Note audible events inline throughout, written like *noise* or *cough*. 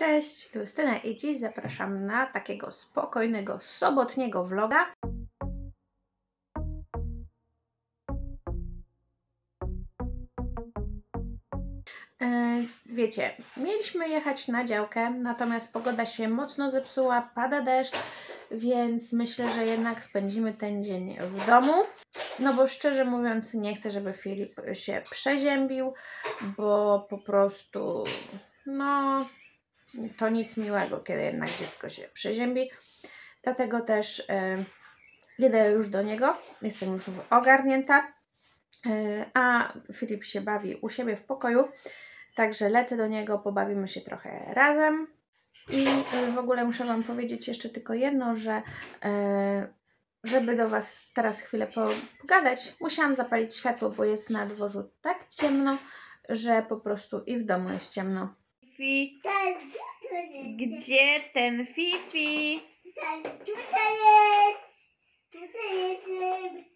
Cześć, tu Justyna i dziś zapraszam na takiego spokojnego, sobotniego vloga. E, Wiecie, mieliśmy jechać na działkę, natomiast pogoda się mocno zepsuła, pada deszcz, więc myślę, że jednak spędzimy ten dzień w domu. No bo szczerze mówiąc, nie chcę, żeby Filip się przeziębił, bo po prostu, no, to nic miłego, kiedy jednak dziecko się przeziębi. Dlatego też y, idę już do niego, jestem już ogarnięta, y, a Filip się bawi u siebie w pokoju, także lecę do niego, pobawimy się trochę razem. I y, w ogóle muszę Wam powiedzieć jeszcze tylko jedno, że żeby do Was teraz chwilę pogadać, musiałam zapalić światło, bo jest na dworzu tak ciemno, że po prostu i w domu jest ciemno. Fifi, gdzie ten Fifi? Tutaj jest. Tutaj jest.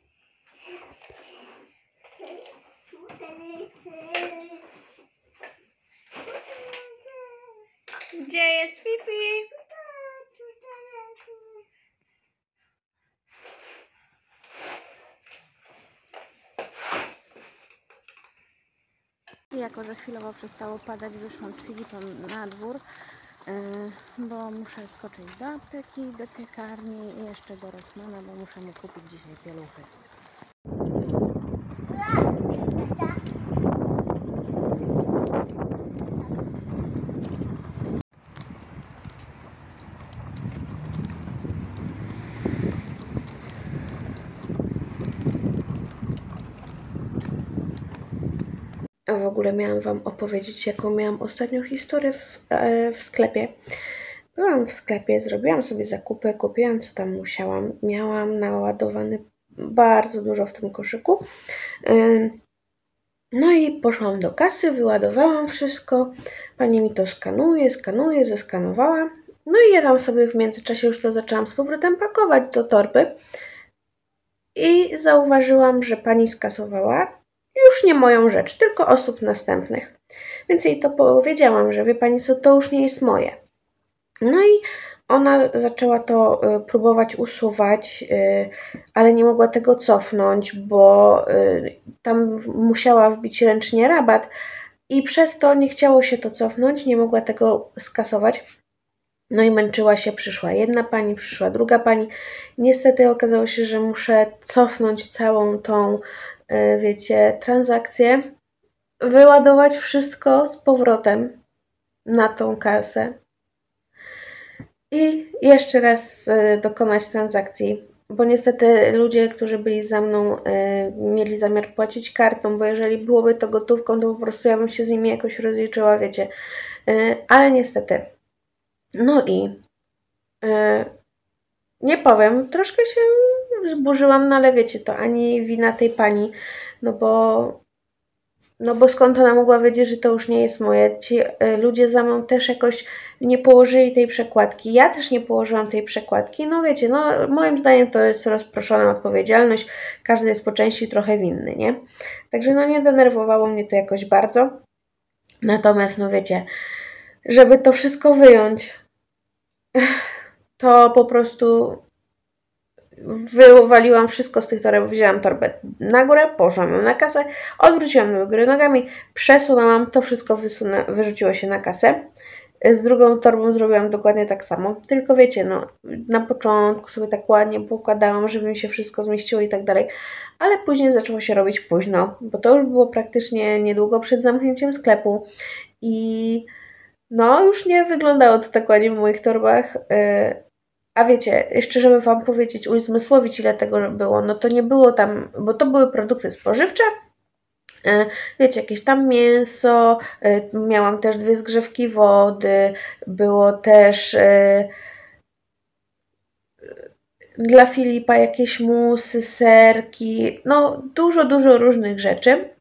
Tutaj jest. Gdzie jest Fifi? Jako, że chwilowo przestało padać, wyszłam z Filipem na dwór, yy, bo muszę skoczyć do apteki, do piekarni i jeszcze do Rosmana, bo muszę mu kupić dzisiaj pieluchy. Ogóle miałam Wam opowiedzieć, jaką miałam ostatnią historię w, e, w sklepie. Byłam w sklepie, zrobiłam sobie zakupy, kupiłam co tam musiałam. Miałam naładowany bardzo dużo w tym koszyku. E, no i poszłam do kasy, wyładowałam wszystko. Pani mi to skanuje, skanuje, zeskanowała. No i ja tam sobie w międzyczasie już to zaczęłam z powrotem pakować do torby. I zauważyłam, że pani skasowała już nie moją rzecz, tylko osób następnych. Więc jej to powiedziałam, że wie pani co, to już nie jest moje. No i ona zaczęła to y, próbować usuwać, y, ale nie mogła tego cofnąć, bo y, tam musiała wbić ręcznie rabat i przez to nie chciało się to cofnąć, nie mogła tego skasować. No i męczyła się, przyszła jedna pani, przyszła druga pani. Niestety okazało się, że muszę cofnąć całą tą wiecie, transakcję, wyładować wszystko z powrotem na tą kasę i jeszcze raz e, dokonać transakcji. Bo niestety ludzie, którzy byli za mną, e, mieli zamiar płacić kartą, bo jeżeli byłoby to gotówką, to po prostu ja bym się z nimi jakoś rozliczyła, wiecie. ale niestety. No i nie powiem, troszkę się wzburzyłam, no ale wiecie, to ani wina tej pani, no bo no bo skąd ona mogła wiedzieć, że to już nie jest moje? Ci e, ludzie za mną też jakoś nie położyli tej przekładki. Ja też nie położyłam tej przekładki. No wiecie, no moim zdaniem to jest rozproszona odpowiedzialność. Każdy jest po części trochę winny, nie? Także no nie denerwowało mnie to jakoś bardzo. Natomiast no wiecie, żeby to wszystko wyjąć, to po prostu wywaliłam wszystko z tych toreb, wzięłam torbę na górę, poszłam ją na kasę, odwróciłam do góry nogami, przesunęłam, to wszystko wysunę, wyrzuciło się na kasę. Z drugą torbą zrobiłam dokładnie tak samo, tylko wiecie, no na początku sobie tak ładnie pokładałam, żeby mi się wszystko zmieściło i tak dalej, ale później zaczęło się robić późno, bo to już było praktycznie niedługo przed zamknięciem sklepu i no już nie wyglądało to tak ładnie w moich torbach. Yy, a wiecie, jeszcze żeby Wam powiedzieć, uzmysłowić ile tego było, no to nie było tam, bo to były produkty spożywcze, e, Wiecie, jakieś tam mięso, e, miałam też dwie zgrzewki wody, było też e, dla Filipa jakieś musy, serki, no dużo, dużo różnych rzeczy.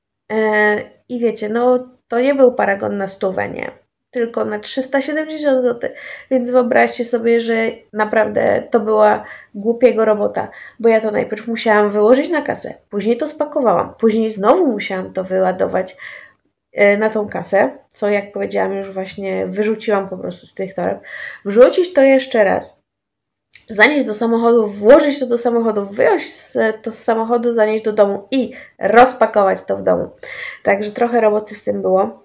I wiecie, no to nie był paragon na stówę, nie? Tylko na 370 zł. Więc wyobraźcie sobie, że naprawdę to była głupiego robota, bo ja to najpierw musiałam wyłożyć na kasę, później to spakowałam, później znowu musiałam to wyładować. e, na tą kasę, co jak powiedziałam już właśnie wyrzuciłam po prostu z tych toreb, wrzucić to jeszcze raz, zanieść do samochodu, włożyć to do samochodu, wyjąć to z samochodu, zanieść do domu i rozpakować to w domu. Także trochę roboty z tym było.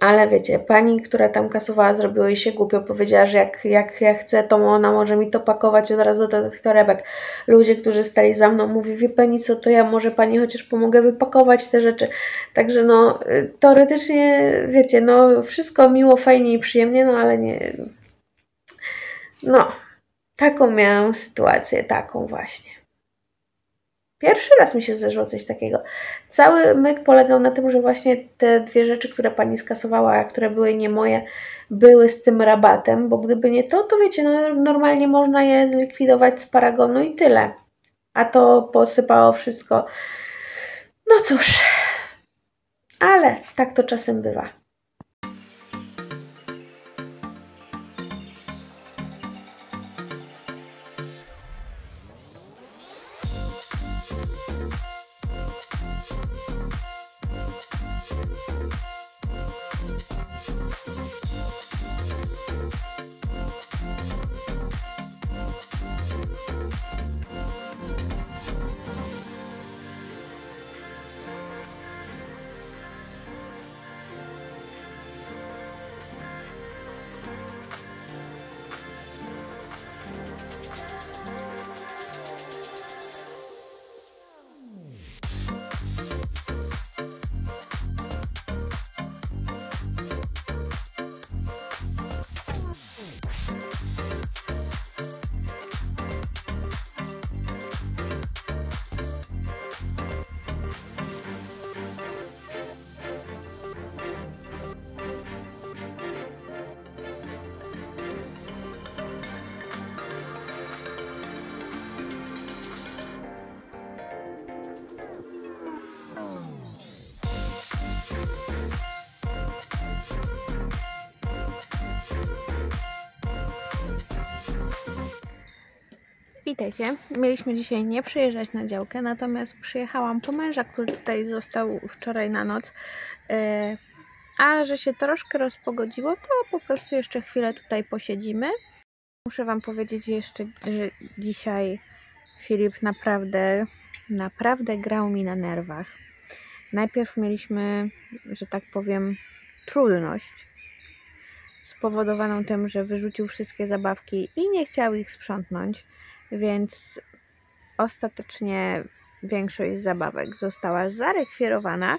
Ale wiecie, pani, która tam kasowała, zrobiła jej się głupio, powiedziała, że jak, jak ja chcę, to ona może mi to pakować od razu do tych torebek. Ludzie, którzy stali za mną, mówi, wie pani co, to ja może pani chociaż pomogę wypakować te rzeczy. Także no, teoretycznie, wiecie, no wszystko miło, fajnie i przyjemnie, no ale nie... No, taką miałam sytuację, taką właśnie. Pierwszy raz mi się zdarzyło coś takiego. Cały myk polegał na tym, że właśnie te dwie rzeczy, które pani skasowała, a które były nie moje, były z tym rabatem, bo gdyby nie to, to wiecie, no, normalnie można je zlikwidować z paragonu i tyle. A to posypało wszystko. No cóż, ale tak to czasem bywa. Witajcie. Mieliśmy dzisiaj nie przyjeżdżać na działkę, natomiast przyjechałam po męża, który tutaj został wczoraj na noc. E, a że się troszkę rozpogodziło, to po prostu jeszcze chwilę tutaj posiedzimy. Muszę Wam powiedzieć jeszcze, że dzisiaj Filip naprawdę, naprawdę grał mi na nerwach. Najpierw mieliśmy, że tak powiem, trudność spowodowaną tym, że wyrzucił wszystkie zabawki i nie chciał ich sprzątnąć więc ostatecznie większość zabawek została zarekwirowana.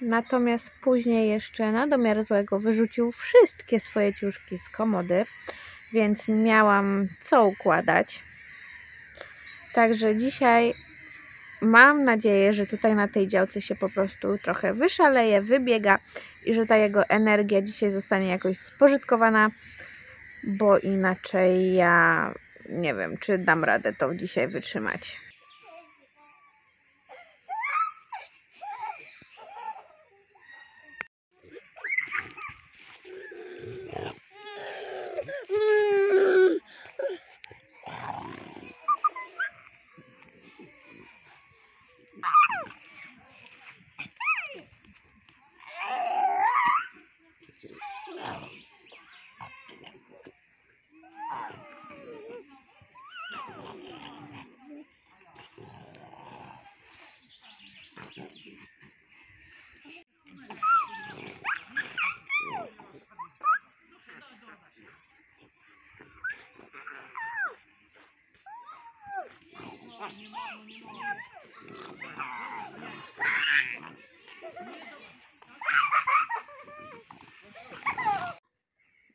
Natomiast później jeszcze na domiar złego wyrzucił wszystkie swoje ciuszki z komody, więc miałam co układać. Także dzisiaj mam nadzieję, że tutaj na tej działce się po prostu trochę wyszaleje, wybiega i że ta jego energia dzisiaj zostanie jakoś spożytkowana, bo inaczej ja nie wiem, czy dam radę to dzisiaj wytrzymać.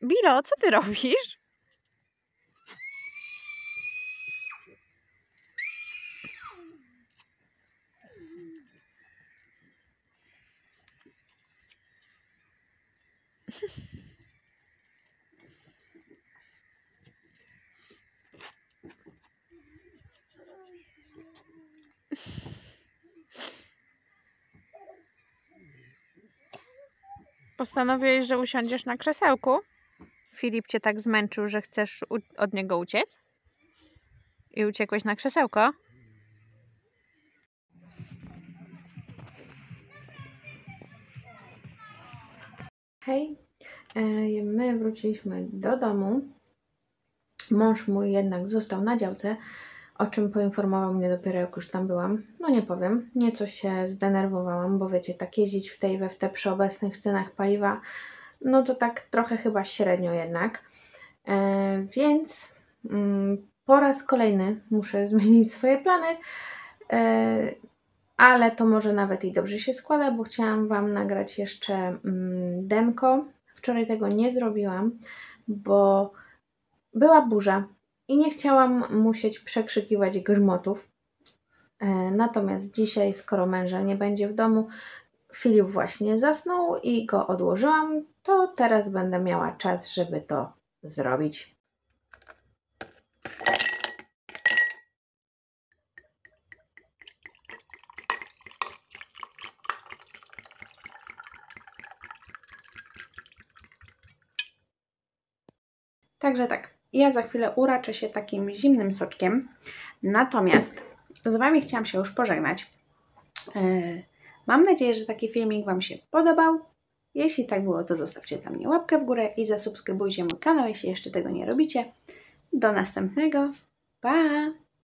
Biro, co ty robisz? Postanowiłeś, że usiądziesz na krzesełku? Filip cię tak zmęczył, że chcesz od niego uciec? I uciekłeś na krzesełko? Hej, e, my wróciliśmy do domu. Mąż mój jednak został na działce, o czym poinformował mnie dopiero jak już tam byłam. No nie powiem, nieco się zdenerwowałam, bo wiecie, tak jeździć w tej we w te przy obecnych cenach paliwa, no to tak trochę chyba średnio jednak. E, więc mm, po raz kolejny muszę *laughs* zmienić swoje plany. E, ale to może nawet i dobrze się składa, bo chciałam Wam nagrać jeszcze mm, denko. Wczoraj tego nie zrobiłam, bo była burza i nie chciałam musieć przekrzykiwać grzmotów. E, natomiast dzisiaj, skoro męża nie będzie w domu, Filip właśnie zasnął i go odłożyłam, to teraz będę miała czas, żeby to zrobić. Także tak, ja za chwilę uraczę się takim zimnym soczkiem. Natomiast z Wami chciałam się już pożegnać. E, mam nadzieję, że taki filmik Wam się podobał. Jeśli tak było, to zostawcie tam mnie łapkę w górę i zasubskrybujcie mój kanał, jeśli jeszcze tego nie robicie. Do następnego. Pa!